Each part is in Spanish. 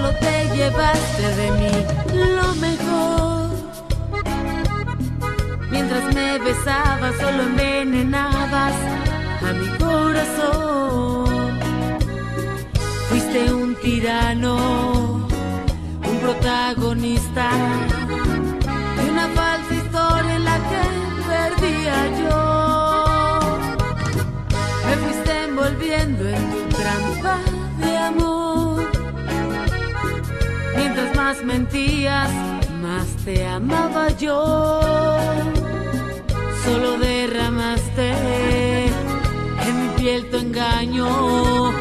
solo te llevaste de mí lo mejor. Mientras me besabas, solo envenenabas a mi corazón. Fuiste un tirano, un protagonista Mientras más mentías, más te amaba yo. Solo derramaste en mi piel tu engaño.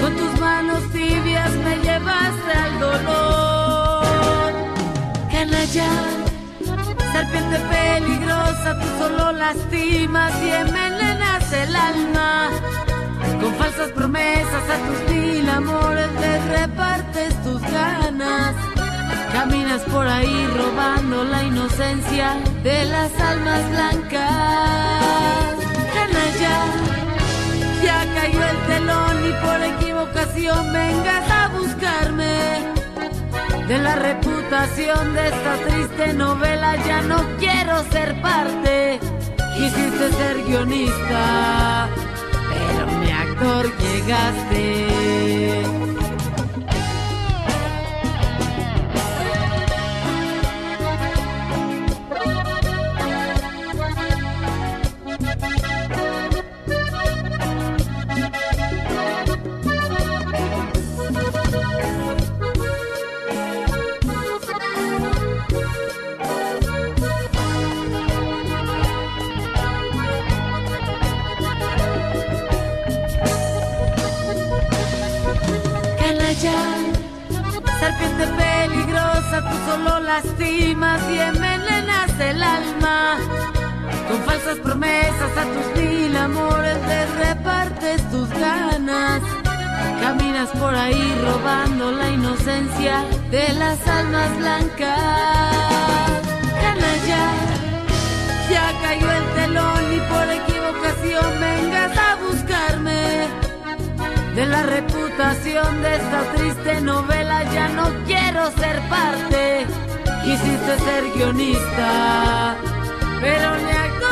Con tus manos tibias me llevaste al dolor. Canalla, serpiente peligrosa, tú solo lastimas y envenenas el alma. Caminas por ahí robando la inocencia de las almas blancas. Canalla, ya cayó el telón y por equivocación vengas a buscarme. De la reputación de esta triste novela ya no quiero ser parte. Quisiste ser guionista, pero mi actor llegaste. Canalla, serpiente peligrosa, tú solo lastimas y envenenas el alma. Con falsas promesas a tus mil amores les repartes tus ganas. Caminas por ahí robando la inocencia de las almas blancas. Canalla, ya cayó el telón y por equivocación vengas a buscarme. De la de esta triste novela ya no quiero ser parte. Quisiste ser guionista, pero ni actor